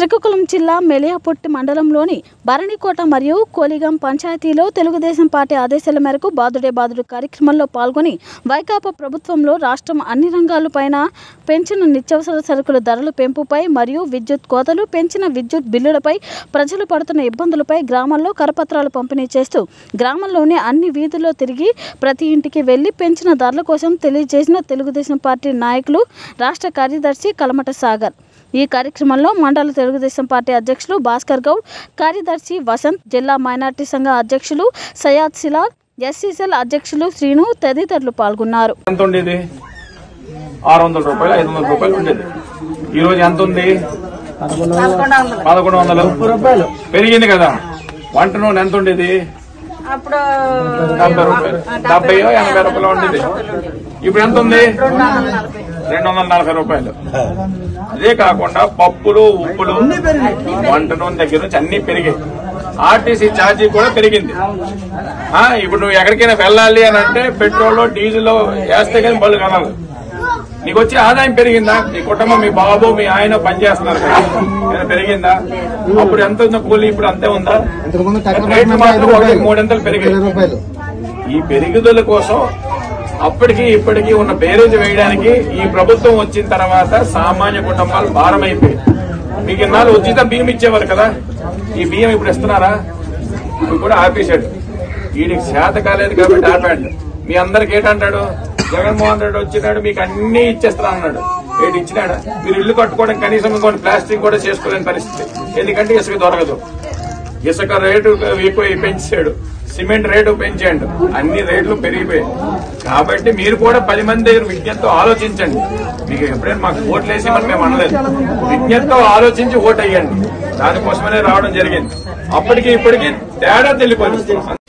శ్రీకాకుళం జిల్లా మెలియాపుట్టి మండలంలోని భరణికోట మరియు కోలిగం పంచాయతీలో తెలుగుదేశం పార్టీ ఆదేశాల మేరకు బాదుడే బాదుడు కార్యక్రమంలో పాల్గొని వైకాపా ప్రభుత్వంలో రాష్ట్రం అన్ని రంగాలపైన పెంచిన నిత్యావసర సరుకుల ధరల పెంపుపై మరియు విద్యుత్ కోతలు పెంచిన విద్యుత్ బిల్లులపై ప్రజలు పడుతున్న ఇబ్బందులపై గ్రామాల్లో కరపత్రాలు పంపిణీ చేస్తూ గ్రామంలోని అన్ని వీధుల్లో తిరిగి ప్రతి ఇంటికి వెళ్ళి పెంచిన ధరల కోసం తెలియజేసిన తెలుగుదేశం పార్టీ నాయకులు రాష్ట్ర కార్యదర్శి కలమట సాగర్. ఈ కార్యక్రమంలో మండల తెలుగుదేశం పార్టీ అధ్యక్షులు భాస్కర్ గౌడ్ కార్యదర్శి వసంత్ జిల్లా మైనార్టీ సంఘ అధ్యక్షులు సయాద్ సిలాల్ ఎస్సీసెల్ అధ్యక్షులు శ్రీను తదితరులు పాల్గొన్నారు. ఎంత ఉండేది? ఆరు వందల రూపాయలు ఐదు వందల రూపాయలు ఉండేది. ఈ రోజు ఎంత ఉంది? పదకొండు వందలు. రూపాయలు. పెరిగింది కదా. వంట నూనె ఎంత ఉండేది? అప్పుడు డెబ్బై ఎనభై రూపాయలు. ఉండేది. ఇప్పుడు ఎంత ఉంది? రెండు వందల నలభై. రూపాయలు. అదే కాకుండా పప్పులు ఉప్పులు వంట నూనె దగ్గర నుంచి అన్ని పెరిగాయి. ఆర్టీసీ ఛార్జీ కూడా పెరిగింది. ఆ, ఇప్పుడు నువ్వు ఎక్కడికైనా వెళ్ళాలి అని అంటే పెట్రోల్ డీజిల్ వేస్తే కానీ బళ్ళు కనాలి నీకు వచ్చే ఆదాయం పెరిగిందా? మీ కుటుంబం మీ బాబు మీ ఆయన పనిచేస్తున్నారు కదా. పెరిగిందా? అప్పుడు ఎంత ఉందో కూలి ఇప్పుడు అంతే ఉందా. మూడింతలు పెరిగాయి. ఈ పెరుగుదల కోసం అప్పటికి ఇప్పటికి ఉన్న బేరేజ్ వేయడానికి ఈ ప్రభుత్వం వచ్చిన తర్వాత సామాన్య కుటుంబాలు భారమైపోయాయి. మీకు ఇన్నాళ్ళు ఉచిత బియ్యం ఇచ్చేవారు కదా? ఈ బియ్యం ఇప్పుడు ఇస్తున్నారా? ఇప్పుడు కూడా ఆపేశాడు. వీడికి చేత కాలేదు కాబట్టి ఆపాడు. మీ అందరికి ఏంటంటాడు? జగన్మోహన్ రెడ్డి వచ్చినాడు మీకు అన్ని ఇచ్చేస్తా అన్నాడు. ఏంటి ఇచ్చినాడా? మీరు ఇల్లు కట్టుకోవడం కనీసం కొన్ని ప్లాస్టిక్ కూడా చేసుకోలేని పరిస్థితి. ఎందుకంటే ఇసుక దొరకదు. ఇసుక రేటు ఎక్కువ పెంచాడు. సిమెంట్ రేటు పెంచాడు. అన్ని రేట్లు పెరిగిపోయాయి. కాబట్టి మీరు కూడా పది మంది దగ్గర విజ్ఞతతో ఆలోచించండి. మీకు ఎప్పుడైనా మాకు ఓట్లు వేసి మనం మేము అనలేదు. విజ్ఞతతో ఆలోచించి ఓటు అయ్యండి దానికోసమనే రావడం జరిగింది. అప్పటికి ఇప్పటికి తేడా తెలియదు.